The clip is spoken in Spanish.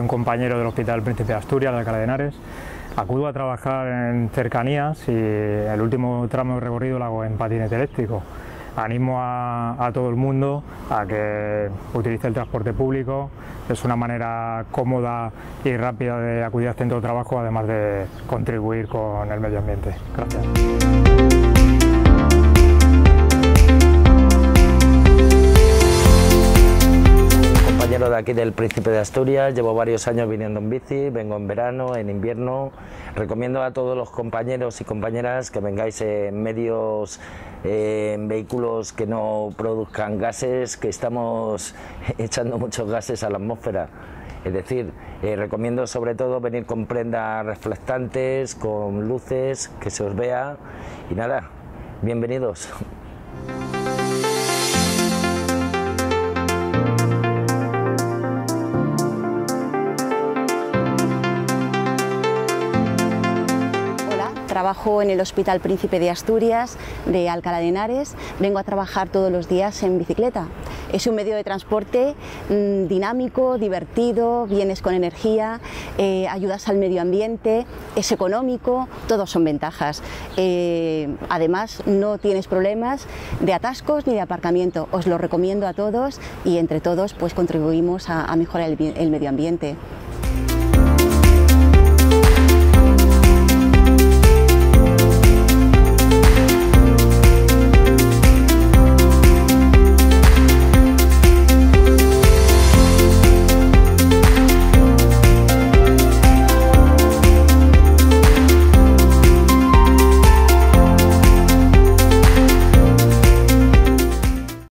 compañero del Hospital Príncipe de Asturias, de Alcalá de Henares. Acudo a trabajar en cercanías y el último tramo de recorrido lo hago en patinete eléctrico. Animo a, todo el mundo a que utilice el transporte público, es una manera cómoda y rápida de acudir al centro de trabajo, además de contribuir con el medio ambiente. Gracias. Aquí del Príncipe de Asturias, llevo varios años viniendo en bici, vengo en verano, en invierno. Recomiendo a todos los compañeros y compañeras que vengáis en medios, eh, en vehículos que no produzcan gases, que estamos echando muchos gases a la atmósfera. Es decir, eh, recomiendo sobre todo venir con prendas reflectantes, con luces, que se os vea y nada, bienvenidos. Trabajo en el Hospital Príncipe de Asturias de Alcalá de Henares. Vengo a trabajar todos los días en bicicleta. Es un medio de transporte mm, dinámico, divertido, vienes con energía, eh, ayudas al medio ambiente, es económico, todos son ventajas. Eh, además, no tienes problemas de atascos ni de aparcamiento. Os lo recomiendo a todos y entre todos pues contribuimos a, mejorar el medio ambiente.